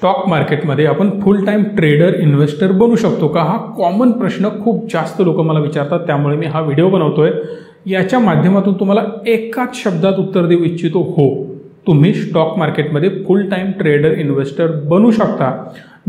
Stock मार्केटमध्ये आपण फुल time trader investor बनू शकतो का? हा कॉमन प्रश्न खूप जास्त लोक मला विचारतात. त्यामुळे मी हा व्हिडिओ बनवतोय. याच्या माध्यमातून तुम्हाला एकाच शब्दात उत्तर देऊ इच्छितो. हो तुम्ही स्टॉक मार्केटमध्ये फुल टाईम ट्रेडर इन्व्हेस्टर बनू शकता.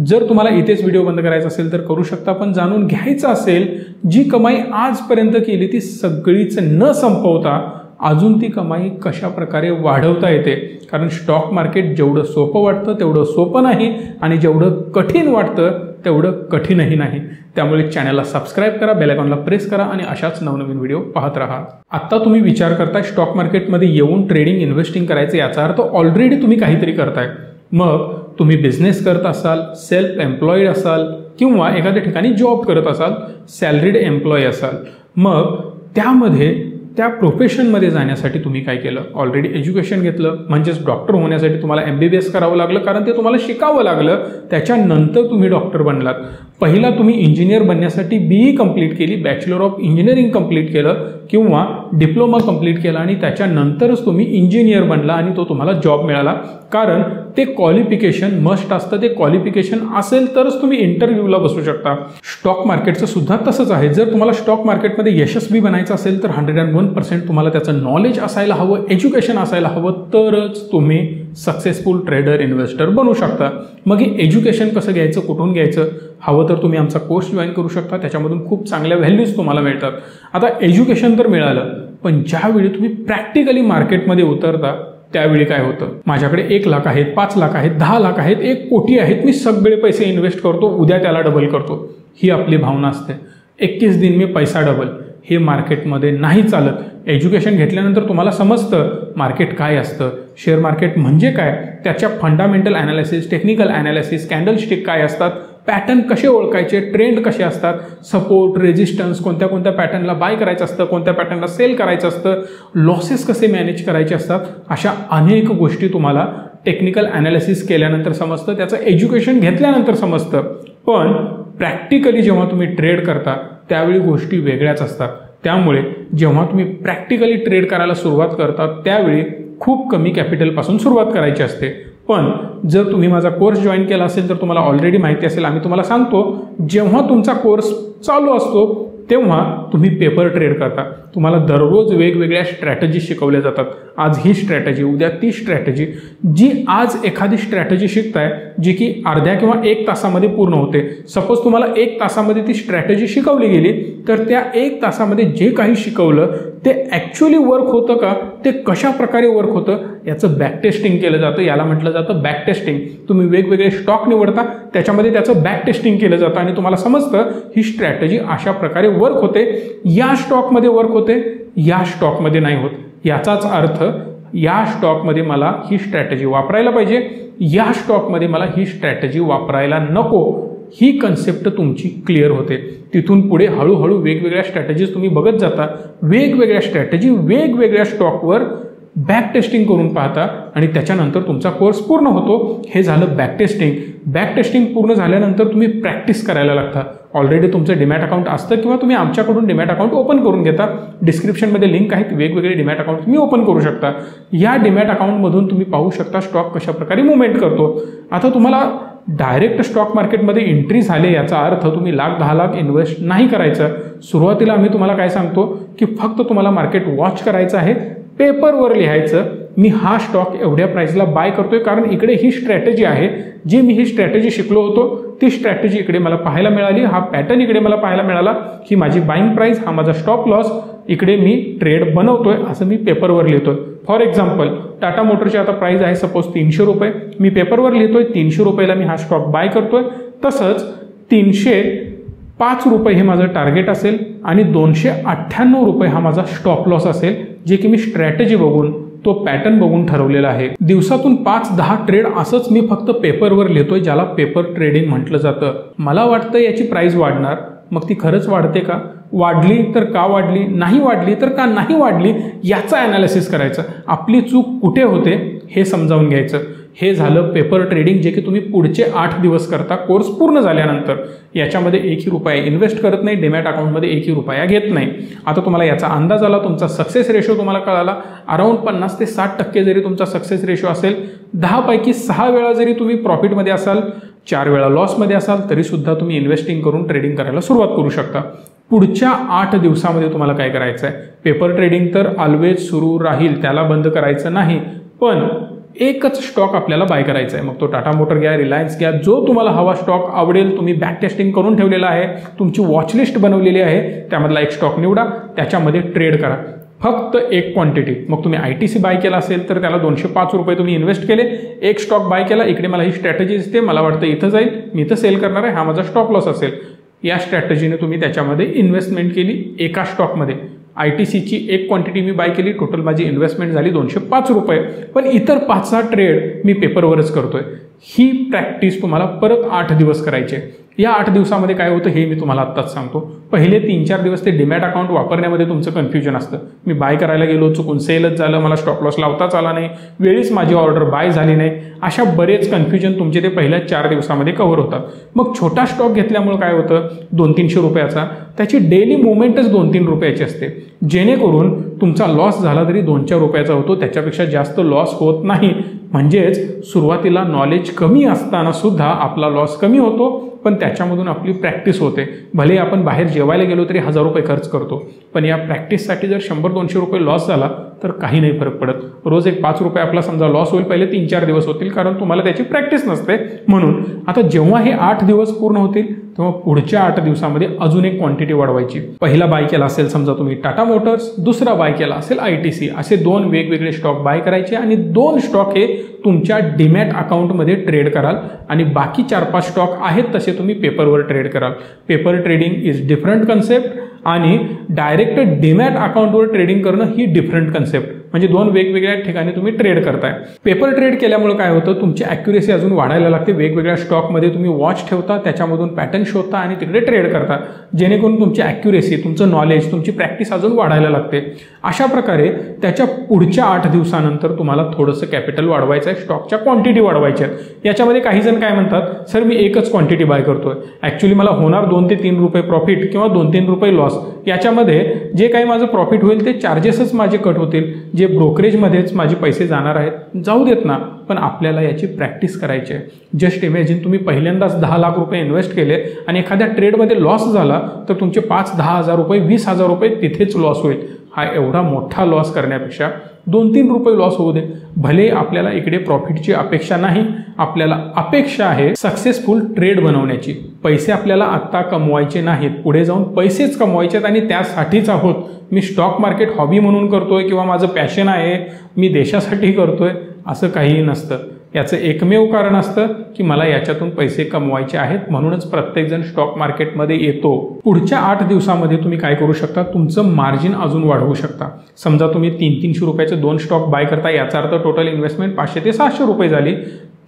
जर तुम्हाला इथेच व्हिडिओ बंद करायचा असेल तर करू शकता पण जाणून घ्यायचं असेल जी कमाई आजपर्यंत केली ती सगळीच न संपवता अजून ती कमाई कशा प्रकारे वाढवता येते? कारण स्टॉक मार्केट जेवढं सोपं वाटतं तेवढं सोपं नाही आणि जेवढं कठीण वाटतं तेवढं कठीणही नाही. त्यामुळे चॅनलला सबस्क्राईब करा बेलायकॉनला प्रेस करा आणि अशाच नवनवीन व्हिडिओ पाहत राहा. आत्ता तुम्ही विचार करताय स्टॉक मार्केटमध्ये येऊन ट्रेडिंग इन्व्हेस्टिंग करायचं याचा अर्थ ऑलरेडी तुम्ही काहीतरी करताय. मग तुम्ही बिझनेस करत असाल सेल्फ एम्प्लॉईड असाल किंवा एखाद्या ठिकाणी जॉब करत असाल सॅलरीड एम्प्लॉई असाल. मग त्यामध्ये त्या प्रोफेशनमध्ये जाण्यासाठी तुम्ही काय केलं? ऑलरेडी एज्युकेशन घेतलं म्हणजेच डॉक्टर होण्यासाठी तुम्हाला एम बी बी एस करावं लागलं कारण ते तुम्हाला शिकावं लागलं. त्याच्यानंतर तुम्ही डॉक्टर बनलात. पहिला तुम्ही इंजिनियर बनण्यासाठी बी ई कंप्लीट केली बॅचलर ऑफ इंजिनिअरिंग कंप्लीट केलं किंवा डिप्लोमा कंप्लीट केला आणि त्याच्यानंतरच तुम्ही इंजिनियर बनला आणि तो तुम्हाला जॉब मिळाला. कारण ते क्वालिफिकेशन मस्ट असतं. ते क्वालिफिकेशन असेल तरच तुम्ही इंटरव्ह्यूला बसू शकता. स्टॉक मार्केटचं सुद्धा तसंच आहे. जर तुम्हाला स्टॉक मार्केटमध्ये यशस्वी बनायचं असेल तर हंड्रेड अँड वन पर्सेंट तुम्हाला त्याचं नॉलेज असायला हवं एज्युकेशन असायला हवं तरच तुम्ही सक्सेसफुल ट्रेडर इन्व्हेस्टर बनू शकता. मग हे एज्युकेशन कसं घ्यायचं कुठून घ्यायचं? हवं तर तुम्ही आमचा कोर्स जॉईन करू शकता. त्याच्यामधून खूप चांगल्या व्हॅल्यूज तुम्हाला मिळतात. आता एज्युकेशन तर मिळालं पण ज्यावेळी तुम्ही प्रॅक्टिकली मार्केटमध्ये उतरता त्यावेळी काय होतं? माझ्याकडे एक लाख आहेत पाच लाख आहेत दहा लाख आहेत एक कोटी आहेत. मी सगळे पैसे इन्व्हेस्ट करतो उद्या त्याला डबल करतो. ही आपली भावना असते. एकवीस दिन मी पैसा डबल हे मार्केटमध्ये नाही चालत. एज्युकेशन घेतल्यानंतर तुम्हाला समजतं मार्केट काय असतं. शेअर मार्केट म्हणजे काय? त्याच्या fundamental analysis technical analysis candlestick काय असतात? पॅटर्न कसे ओळखायचे ट्रेंड कसे असतात सपोर्ट रेजिस्टन्स कोणत्या कोणत्या पॅटर्नला बाय करायचं असतं कोणत्या पॅटर्नला सेल करायचं असतं लॉसेस कसे मॅनेज करायचे असतात अशा अनेक गोष्टी तुम्हाला टेक्निकल ॲनालिसिस केल्यानंतर समजतं त्याचं एज्युकेशन घेतल्यानंतर समजतं. पण प्रॅक्टिकली जेव्हा तुम्ही ट्रेड करता त्यावेळी गोष्टी वेगळ्याच असतात. त्यामुळे जेव्हा तुम्ही प्रॅक्टिकली ट्रेड करायला सुरुवात करता त्यावेळी खूप कमी कॅपिटलपासून सुरुवात करायची असते. पण जर तुम्ही माझा कोर्स जॉईन केला असेल तर तुम्हाला ऑलरेडी माहिती असेल. आम्ही तुम्हाला सांगतो जेव्हा तुमचा कोर्स चालू असतो तेव्हा तुम्ही पेपर ट्रेड करता. तुम्हाला दररोज वेगवेगळ्या स्ट्रॅटजी शिकवल्या जातात. आज ही स्ट्रॅटजी उद्या ती स्ट्रॅटेजी जी आज एखादी स्ट्रॅटजी शिकताय जी की अर्ध्या किंवा एक तासामध्ये पूर्ण होते. सपोज तुम्हाला एक तासामध्ये ती स्ट्रॅटेजी शिकवली गेली तर त्या एक तासामध्ये जे काही शिकवलं ते ॲक्च्युली वर्क होतं का? ते कशा प्रकारे वर्क होतं? याचं बॅक टेस्टिंग केलं जातं. याला म्हटलं जातं बॅक टेस्टिंग तुम्ही वेगवेगळे स्टॉक निवडता त्याच्यामध्ये त्याचं बॅक टेस्टिंग केलं जातं. आणि तुम्हाला समजतं ही स्ट्रॅटजी अशा प्रकारे वर्क होते. या स्टॉकमध्ये वर्क होते या स्टॉकमध्ये नाही होत. याचाच अर्थ या स्टॉकमध्ये मला ही स्ट्रॅटजी वापरायला पाहिजे. या स्टॉकमध्ये मला ही स्ट्रॅटजी वापरायला नको. ही कन्सेप्ट तुमची क्लिअर होते. तिथून पुढे हळूहळू वेगवेगळ्या स्ट्रॅटेजीज तुम्ही बघत जाता. वेगवेगळ्या स्ट्रॅटजी वेगवेगळ्या स्टॉकवर बॅक टेस्टिंग करून पाहता आणि त्याच्यानंतर तुमचा कोर्स पूर्ण होतो. हे झालं बॅक टेस्टिंग. बॅक टेस्टिंग पूर्ण झाल्यानंतर तुम्ही प्रॅक्टिस करायला लागता. ऑलरेडी तुमचं डिमॅट अकाउंट असतं किंवा तुम्ही आमच्याकडून डिमॅट अकाउंट ओपन करून घेता. डिस्क्रिप्शनमध्ये लिंक आहेत. वेगवेगळे डिमॅट अकाउंट तुम्ही ओपन करू शकता. या डिमॅट अकाउंटमधून तुम्ही पाहू शकता स्टॉक कशाप्रकारे मुवमेंट करतो. आता तुम्हाला डायरेक्ट स्टॉक मार्केटमध्ये एंट्री झाले याचा अर्थ तुम्ही लाख दहा लाख इन्व्हेस्ट नाही करायचं. सुरुवातीला आम्ही तुम्हाला काय सांगतो की फक्त तुम्हाला मार्केट वॉच करायचं आहे. पेपरवर लिहायचं मी हा स्टॉक एवढ्या प्राईसला बाय करतोय. कारण इकडे ही स्ट्रॅटेजी आहे. जी मी ही स्ट्रॅटेजी शिकलो होतो ती स्ट्रॅटेजी इकडे मला पाहायला मिळाली. हा पॅटर्न इकडे मला पाहायला मिळाला ही माझी बाईंग प्राईस हा माझा स्टॉप लॉस इकडे मी ट्रेड बनवतोय असं मी पेपरवर लिहितोय. फॉर एक्झाम्पल टाटा मोटरची आता प्राईस आहे सपोज तीनशे रुपये. मी पेपरवर लिहितोय तीनशे रुपयाला मी हा स्टॉक बाय करतोय. तसंच तीनशे पाच रुपये हे माझं टार्गेट असेल आणि दोनशे अठ्ठ्याण्णव रुपये हा माझा स्टॉप लॉस असेल. जे की मी स्ट्रॅटेजी बघून तो पॅटर्न बघून ठरवलेला आहे. दिवसातून पाच दहा ट्रेड असंच मी फक्त पेपरवर लिहितोय ज्याला पेपर ट्रेडिंग म्हटलं जातं. मला वाटतं याची प्राईस वाढणार. मग ती खरंच वाढते का? वाढली तर का वाढली? नाही वाढली तर का नाही वाढली? याचा ॲनालिसिस करायचं. आपली चूक कुठे होते हे समजावून घ्यायचं. हे झालं पेपर ट्रेडिंग जे की तुम्ही पुढचे आठ दिवस करता कोर्स पूर्ण झाल्यानंतर. याच्यामध्ये एकही रुपया इन्व्हेस्ट करत नाही डेमॅट अकाउंटमध्ये एकही रुपया घेत नाही. आता तुम्हाला याचा अंदाज आला तुमचा सक्सेस रेशो तुम्हाला कळाला. अराऊंड पन्नास ते साठ टक्के जरी तुमचा सक्सेस रेशो असेल दहापैकी सहा वेळा जरी तुम्ही प्रॉफिटमध्ये असाल चार वेळा लॉसमध्ये असाल तरीसुद्धा तुम्ही इन्व्हेस्टिंग करून ट्रेडिंग करायला सुरुवात करू शकता. पुढच्या आठ दिवसामध्ये तुम्हाला काय करायचं आहे पेपर ट्रेडिंग तर ऑलवेज सुरू राहील त्याला बंद करायचं नाही. पण एकच स्टॉक आपल्याला बाय करायचा आहे मग तो टाटा मोटर घ्या रिलायन्स घ्या जो तुम्हाला हवा स्टॉक आवडेल तुम्ही बॅक टेस्टिंग करून ठेवलेला आहे तुमची वॉचलिस्ट बनवलेली आहे त्यामधला एक स्टॉक निवडा त्याच्यामध्ये ट्रेड करा. फक्त एक क्वांटिटी मग तुम्ही आय टी सी बाय केला असेल तर त्याला दोनशे पाच रुपये तुम्ही इन्व्हेस्ट केले. एक स्टॉक बाय केला इकडे मला ही स्ट्रॅटेजी दिसते मला वाटतं इथं जाईल मी इथं सेल करणार आहे हा माझा स्टॉक लॉस असेल. या स्ट्रॅटेजीने तुम्ही त्याच्यामध्ये इन्व्हेस्टमेंट केली एका स्टॉकमध्ये आय टी सीची एक क्वांटिटी मी बाय केली. टोटल माझी इन्व्हेस्टमेंट झाली दोनशे पाच रुपये. पण इतर पाच सहा ट्रेड मी पेपरवरच करतोय. ही प्रॅक्टिस तुम्हाला परत आठ दिवस करायची आहे. या आठ दिवसामध्ये काय होतं हे मी तुम्हाला आत्ताच सांगतो. पहिले तीन चार दिवस ते डिमॅट अकाउंट वापरण्यामध्ये तुमचं कन्फ्युजन असतं. मी बाय करायला गेलो चुकून सेलच झालं मला स्टॉप लॉस लावताच आला नाही. वेळीच माझी ऑर्डर बाय झाली नाही. अशा बरेच कन्फ्युजन तुमचे ते पहिल्या चार दिवसामध्ये कव्हर होतात. मग छोटा स्टॉक घेतल्यामुळे काय होतं? दोन तीनशे रुपयाचा. त्याची डेली मुवमेंटच दोन तीन रुपयाची असते. जेणेकरून तुमचा लॉस झाला तरी दोन चार रुपयाचा होतो. त्याच्यापेक्षा जास्त लॉस होत नाही. म्हणजेच सुरुवातीला नॉलेज कमी असताना सुद्धा आपला लॉस कमी होतो. पण त्याच्यामधून आपली प्रॅक्टिस होते. भले आपण बाहेर जेवायला गेलो तरी हजार रुपये खर्च करतो. पण या प्रॅक्टिससाठी जर शंभर दोनशे रुपये लॉस झाला तर काही नाही फरक पडत. रोज एक पाच रुपये आपला समजा लॉस होईल पहिले तीन चार दिवस होतील कारण तुम्हाला त्याची प्रॅक्टिस नसते. म्हणून आता जेव्हा हे आठ दिवस पूर्ण होतील तेव्हा पुढच्या आठ दिवसामध्ये अजून एक क्वांटिटी वाढवायची. पहिला बाय केला असेल समजा तुम्ही टाटा मोटर्स दुसरा बाय केला असेल आय टी सी असे दोन वेगवेगळे स्टॉक बाय करायचे आणि दोन स्टॉक हे तुमच्या डिमॅट अकाउंटमध्ये ट्रेड कराल आणि बाकी चार पाच स्टॉक आहेत तसे तुम्ही पेपरवर ट्रेड कराल. Paper trading is different concept आणि डायरेक्ट डिमॅट अकाउंटवर ट्रेडिंग करणं ही डिफरंट कन्सेप्ट म्हणजे दोन वेगवेगळ्या ठिकाणी तुम्ही ट्रेड करताय. पेपर ट्रेड केल्यामुळे काय होतं? तुमची ॲक्युरेसी अजून वाढायला लागते. वेगवेगळ्या स्टॉकमध्ये तुम्ही वॉच ठेवता त्याच्यामधून पॅटर्न शोधता आणि तिकडे ट्रेड करता. जेणेकरून तुमची ॲक्युरेसी तुमचं नॉलेज तुमची प्रॅक्टिस अजून वाढायला लागते. अशा प्रकारे त्याच्या पुढच्या आठ दिवसानंतर तुम्हाला थोडंसं कॅपिटल वाढवायचं आहे स्टॉकच्या क्वांटिटी वाढवायच्या आहेत. याच्यामध्ये काही जण काय म्हणतात? सर मी एकच क्वांटिटी बाय करतोय. ॲक्च्युली मला होणार दोन ते तीन रुपये प्रॉफिट किंवा दोन तीन रुपये लॉस याच्यामध्ये जे काही माझं प्रॉफिट होईल ते चार्जेसच माझे कट होतील. जे ब्रोकरेजमध्येच माझे पैसे जाणार आहेत जाऊ देत ना. पण आपल्याला याची प्रॅक्टिस करायची आहे. जस्ट इमॅजिन तुम्ही पहिल्यांदाच दहा लाख रुपये इन्व्हेस्ट केले आणि एखाद्या ट्रेडमध्ये लॉस झाला तर तुमचे पाच दहा हजार रुपये वीस हजार रुपये तिथेच लॉस होईल. हा एवढा मोठा लॉस करण्यापेक्षा दोन तीन रुपये लॉस होऊ दे. भले आपल्याला इकडे प्रॉफिटची अपेक्षा नाही आपल्याला अपेक्षा आहे सक्सेसफुल ट्रेड बनवण्याची. पैसे आपल्याला आत्ता कमवायचे नाहीत पुढे जाऊन पैसेच कमवायचेत आणि त्यासाठीच आहोत. मी स्टॉक मार्केट हॉबी म्हणून करतोय किंवा माझं पॅशन आहे मी देशासाठी करतोय असं काहीही नसतं. याचं एकमेव कारण असतं की मला याच्यातून पैसे कमवायचे आहेत म्हणूनच प्रत्येकजण स्टॉक मार्केटमध्ये येतो. पुढच्या आठ दिवसामध्ये तुम्ही काय करू शकता? तुमचं मार्जिन अजून वाढवू शकता. समजा तुम्ही तीन तीनशे रुपयाचे दोन स्टॉक बाय करता याचा अर्थ टोटल इन्व्हेस्टमेंट पाचशे ते सहाशे रुपये झाली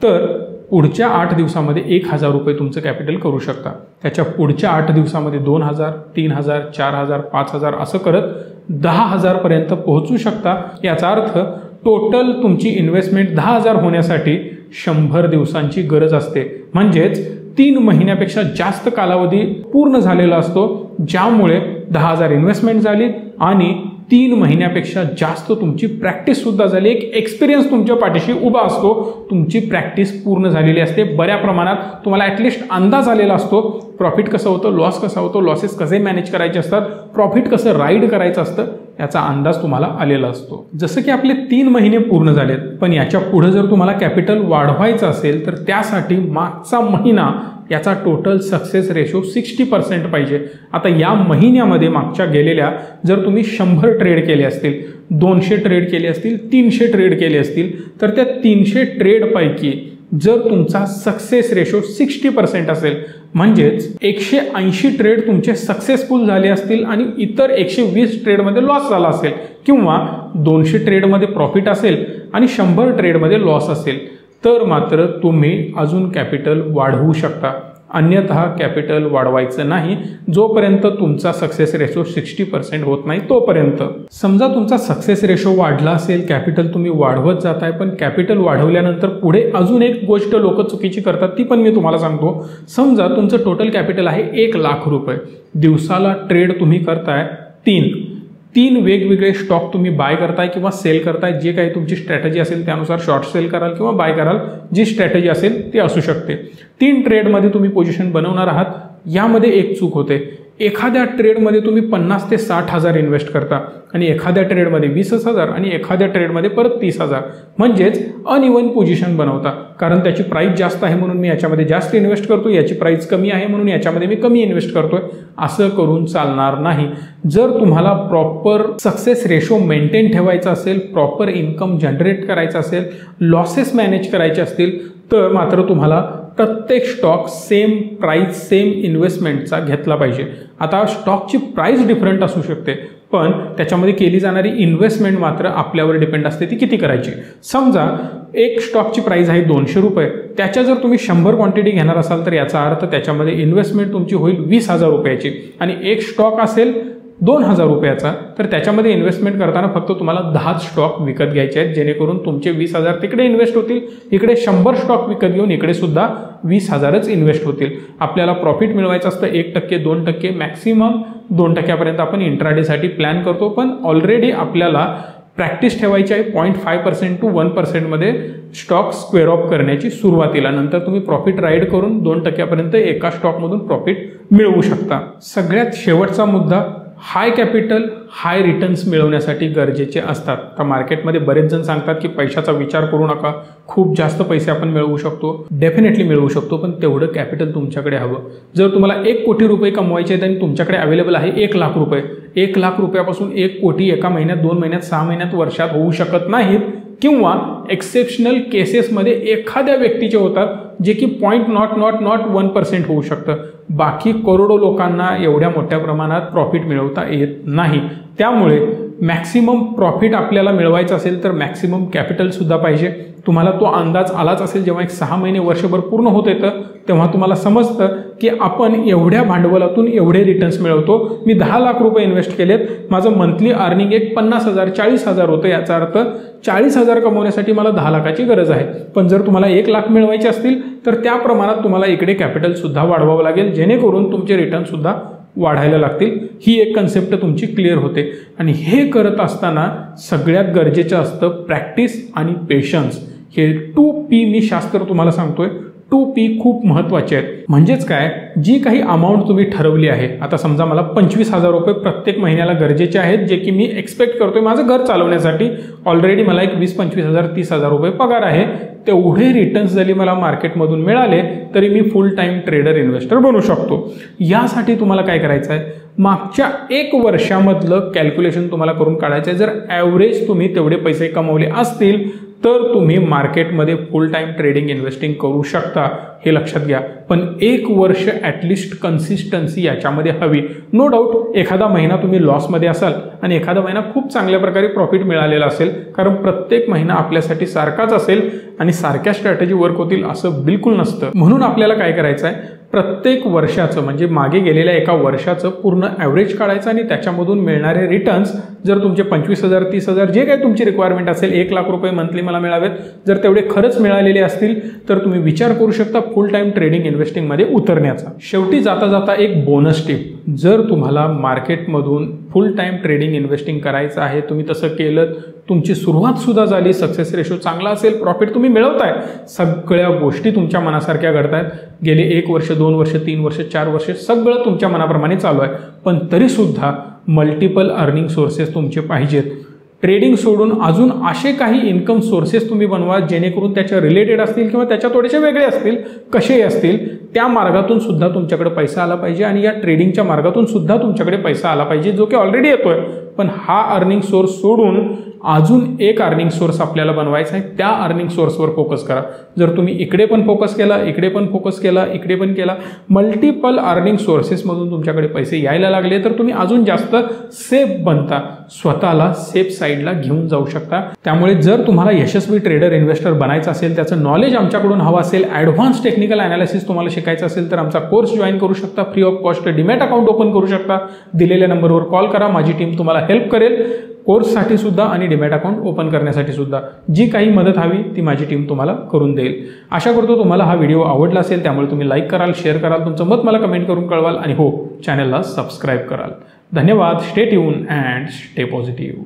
तर पुढच्या आठ दिवसामध्ये एक हजार रुपये तुमचं कॅपिटल करू शकता. त्याच्या पुढच्या आठ दिवसामध्ये दोन हजार तीन हजार चार हजार पाच हजार असं करत दहा हजारपर्यंत पोहोचू शकता. याचा अर्थ टोटल तुमची इन्व्हेस्टमेंट दहा हजार होण्यासाठी शंभर दिवसांची गरज असते. म्हणजेच तीन महिन्यापेक्षा जास्त कालावधी पूर्ण झालेला असतो ज्यामुळे दहा हजार इन्व्हेस्टमेंट झाली आणि तीन महिन्यापेक्षा जास्त तुमची प्रॅक्टिससुद्धा झाली. एक एक्सपिरियन्स तुमच्या पाठीशी उभा असतो. तुमची प्रॅक्टिस पूर्ण झालेली असते. बऱ्या प्रमाणात तुम्हाला ॲटलिस्ट अंदाज आलेला असतो. प्रॉफिट कसं होतं? लॉस कसा होतो? लॉसेस कसे मॅनेज करायचे असतात? प्रॉफिट कसं राईड करायचं असतं? याचा अंदाज तुम्हाला आलेला असतो. जसं की आपले तीन महिने पूर्ण झालेत पण याच्यापुढे जर तुम्हाला कॅपिटल वाढवायचं असेल तर त्यासाठी मागचा महिना याचा total success ratio sixty percent पाहिजे. आता या महिन्यामध्ये मागच्या गेलेल्या जर तुम्ही शंभर ट्रेड केले असतील दोनशे ट्रेड केले असतील तीनशे ट्रेड केले असतील तर त्या तीनशे ट्रेडपैकी जर तुमचा सक्सेस रेशो सिक्स्टी पर्सेंट असेल म्हणजेच एकशे ऐंशी ट्रेड तुमचे सक्सेसफुल झाले असतील आणि इतर एकशे वीस ट्रेडमध्ये लॉस झाला असेल किंवा दोनशे ट्रेडमध्ये प्रॉफिट असेल आणि शंभर ट्रेडमध्ये लॉस असेल तर मात्र तुम्ही अजून कॅपिटल वाढवू शकता. अन्यथा कॅपिटल वाढवायचं नाही. जोपर्यंत तुमचा सक्सेस रेशो सिक्स्टी पर्सेंट होत नाही तोपर्यंत. समजा तुमचा सक्सेस रेशो वाढला असेल कॅपिटल तुम्ही वाढवत जाताय पण कॅपिटल वाढवल्यानंतर पुढे अजून एक गोष्ट लोक चुकीची करतात ती पण मी तुम्हाला सांगतो. समजा तुमचं टोटल कॅपिटल आहे एक लाख रुपये. दिवसाला ट्रेड तुम्ही करताय तीन. तीन वेगवेगळे स्टॉक तुम्ही बाय करताय किंवा सेल करताय जे काही तुमची स्ट्रॅटेजी असेल त्यानुसार शॉर्ट सेल कराल किंवा बाय कराल जी स्ट्रॅटेजी असेल ती असू शकते. तीन ट्रेडमध्ये तुम्ही पोझिशन बनवणार आहात. यामध्ये एक चूक होते. एखाद्या ट्रेडमध्ये तुम्ही पन्नास ते साठ हजार इन्व्हेस्ट करता आणि एखाद्या ट्रेडमध्ये वीसच हजार आणि एखाद्या ट्रेडमध्ये परत तीस हजार. म्हणजेच अनइवन पोझिशन बनवता. कारण त्याची प्राईस जास्त आहे म्हणून मी याच्यामध्ये जास्त इन्व्हेस्ट करतो याची प्राईस कमी आहे म्हणून याच्यामध्ये मी कमी इन्व्हेस्ट करतोय. असं करून चालणार नाही. जर तुम्हाला प्रॉपर सक्सेस रेशो मेंटेन ठेवायचा असेल प्रॉपर इन्कम जनरेट करायचं असेल लॉसेस मॅनेज करायचे असतील तर मात्र तुम्हाला प्रत्येक स्टॉक सेम प्राईस सेम इन्व्हेस्टमेंटचा घेतला पाहिजे. आता स्टॉकची प्राईस डिफरंट असू शकते पण त्याच्यामध्ये केली जाणारी इन्व्हेस्टमेंट मात्र आपल्यावर डिपेंड असते ती किती करायची? समजा एक स्टॉकची प्राईस आहे दोनशे रुपये त्याच्या जर तुम्ही शंभर क्वांटिटी घेणार असाल तर याचा अर्थ त्याच्यामध्ये इन्व्हेस्टमेंट तुमची होईल वीस हजार रुपयाची. आणि एक स्टॉक असेल दोन हजार रुपयाचा तर त्याच्यामध्ये इन्व्हेस्टमेंट करताना फक्त तुम्हाला दहाच स्टॉक विकत घ्यायचे आहेत. जेणेकरून तुमचे वीस हजार तिकडे इन्व्हेस्ट होतील इकडे शंभर स्टॉक विकत घेऊन इकडे सुद्धा वीस हजारच इन्व्हेस्ट होतील. आपल्याला प्रॉफिट मिळवायचं असतं एक टक्के दोन टक्के मॅक्सिमम दोन टक्क्यापर्यंत आपण इंट्राडेसाठी प्लॅन करतो. पण ऑलरेडी आपल्याला प्रॅक्टिस ठेवायची आहे point five percent to one पर्सेंटमध्ये stock square off करण्याची सुरुवातीला. नंतर तुम्ही प्रॉफिट राईड करून दोन टक्क्यापर्यंत एका स्टॉकमधून प्रॉफिट मिळवू शकता. सगळ्यात शेवटचा मुद्दा हाय कॅपिटल हाय रिटर्न्स मिळवण्यासाठी गरजेचे असतात. तर मार्केटमध्ये बरेच जण सांगतात की पैशाचा विचार करू नका. खूप जास्त पैसे आपण मिळवू शकतो. डेफिनेटली मिळवू शकतो पण तेवढं कॅपिटल तुमच्याकडे हवं. जर तुम्हाला एक कोटी रुपये कमवायचे आहेत आणि तुमच्याकडे अवेलेबल आहे एक लाख रुपये एक लाख रुपयापासून एक कोटी एका महिन्यात दोन महिन्यात सहा महिन्यात वर्षात होऊ शकत नाहीत किंवा एक्सेप्शनल केसेसमध्ये एखाद्या व्यक्तीचे होतात जे की point nought nought nought one percent होऊ शकतं. बाकी करोडो लोकांना एवढ्या मोठ्या प्रमाणात प्रॉफिट मिळवता येत नाही. त्यामुळे मॅक्सिमम प्रॉफिट आपल्याला मिळवायचं असेल तर मॅक्सिमम कॅपिटलसुद्धा पाहिजे. तुम्हाला तो अंदाज आलाच असेल जेव्हा एक सहा महिने वर्षभर पूर्ण होत येतं तेव्हा तुम्हाला समजतं की आपण एवढ्या भांडवलातून एवढे रिटर्न्स मिळवतो. मी दहा लाख रुपये इन्व्हेस्ट केलेत. माझं मंथली अर्निंग एक पन्नास हजार चाळीस हजार होतं याचा अर्थ. चाळीस हजार कमवण्यासाठी मला दहा लाखाची गरज आहे. पण जर तुम्हाला एक लाख मिळवायचे असतील तर त्या प्रमाणात तुम्हाला इकडे कॅपिटलसुद्धा वाढवावं लागेल. जेणेकरून तुमचे रिटर्नसुद्धा वाढायला लागतील. ही एक कन्सेप्ट तुमची क्लिअर होते. आणि हे करत असताना सगळ्यात गरजेचं असतं प्रॅक्टिस आणि पेशन्स हे टू पी मी शास्त्र तुम्हाला सांगतोय. टू पी खूप महत्त्वाचे आहेत. म्हणजेच काय? जी काही अमाऊंट तुम्ही ठरवली आहे आता समजा मला पंचवीस हजार रुपये प्रत्येक महिन्याला गरजेचे आहेत जे की मी एक्सपेक्ट करतोय माझं घर चालवण्यासाठी. ऑलरेडी मला एक वीस पंचवीस हजार तीस हजार रुपये पगार आहे. तेवढे रिटर्न्स जरी मला मार्केटमधून मिळाले तरी मी फुल टाईम ट्रेडर इन्व्हेस्टर बनू शकतो. यासाठी तुम्हाला काय करायचं आहे मागच्या एक वर्षामधलं कॅल्क्युलेशन तुम्हाला करून काढायचं आहे जर ॲव्हरेज तुम्ही तेवढे पैसे कमवले असतील तर तुम्ही मार्केटमध्ये फुल टाईम ट्रेडिंग इन्व्हेस्टिंग करू शकता हे लक्षात घ्या. पण एक वर्ष ॲटलिस्ट कन्सिस्टन्सी याच्यामध्ये हवी. नो डाऊट एखादा महिना तुम्ही लॉसमध्ये असाल आणि एखादा महिना खूप चांगल्या प्रकारे प्रॉफिट मिळालेला असेल कारण प्रत्येक महिना आपल्यासाठी सारखाच असेल आणि सारख्या स्ट्रॅटेजी वर्क होतील असं बिलकुल नसतं. म्हणून आपल्याला काय करायचं आहे प्रत्येक वर्षाचं म्हणजे मागे गेलेल्या एका वर्षाचं पूर्ण ॲव्हरेज काढायचं आणि त्याच्यामधून मिळणारे रिटर्न्स जर तुमचे पंचवीस हजार तीस हजार जे काही तुमची रिक्वायरमेंट असेल एक लाख रुपये मंथली मला मिळावेत जर तेवढे खरंच मिळालेले असतील तर तुम्ही विचार करू शकता फुल टाईम ट्रेडिंग इन्व्हेस्टिंगमध्ये उतरण्याचा. शेवटी जाता जाता एक बोनस टिप जर तुम्हाला मार्केटमधून फुल टाईम ट्रेडिंग इन्व्हेस्टिंग करायचं आहे तुम्ही तसं केलं तुमची सुरुवात सुद्धा झाली सक्सेस रेशो चांगला असेल प्रॉफिट तुम्ही मिळवताय सगळ्या गोष्टी तुमच्या मनासारख्या घडतायत. गेले एक वर्ष दोन वर्ष तीन वर्ष चार वर्ष सगळं तुमच्या मनाप्रमाणे चालू आहे. पण तरीसुद्धा मल्टिपल अर्निंग सोर्सेस तुमचे पाहिजेत. ट्रेडिंग सोडून अजून असे काही इन्कम सोर्सेस तुम्ही बनवा जेणेकरून त्याच्या रिलेटेड असतील किंवा त्याच्या थोडेसे वेगळे असतील कसेही असतील त्या मार्गातून सुद्धा तुमच्याकडे पैसा आला पाहिजे आणि या ट्रेडिंगच्या मार्गातून सुद्धा तुमच्याकडे पैसा आला पाहिजे जो की ऑलरेडी येतोय. पण हा अर्निंग सोर्स सोडून अजून एक अर्निंग सोर्स आपल्याला बनवायचा आहे त्या अर्निंग सोर्सवर फोकस करा. जर तुम्ही इकडे पण फोकस केला इकडे पण फोकस केला इकडे पण केला मल्टिपल अर्निंग सोर्सेसमधून तुमच्याकडे पैसे यायला लागले तर तुम्ही अजून जास्त सेफ बनता. स्वतःला सेफ साईड साईडला घेऊन जाऊ शकता. त्यामुळे जर तुम्हाला यशस्वी ट्रेडर इन्व्हेस्टर बनायचं असेल त्याचं नॉलेज आमच्याकडून हवं असेल ॲडव्हान्स टेक्निकल अनालिसिस तुम्हाला शिकायचं असेल तर आमचा कोर्स जॉईन करू शकता. Free of cost demat account open करू शकता. दिलेल्या नंबरवर कॉल करा. माझी टीम तुम्हाला हेल्प करेल. कोर्ससाठी सुद्धा आणि डिमॅट अकाउंट ओपन करण्यासाठी सुद्धा. जी काही मदत हवी ती माझी टीम तुम्हाला करून देईल. आशा करतो तुम्हाला हा व्हिडिओ आवडला असेल त्यामुळे तुम्ही लाईक कराल शेअर कराल तुमचं मत मला कमेंट करून कळवाल आणि हो चॅनलला सबस्क्राईब कराल. धन्यवाद. Stay tune and stay positive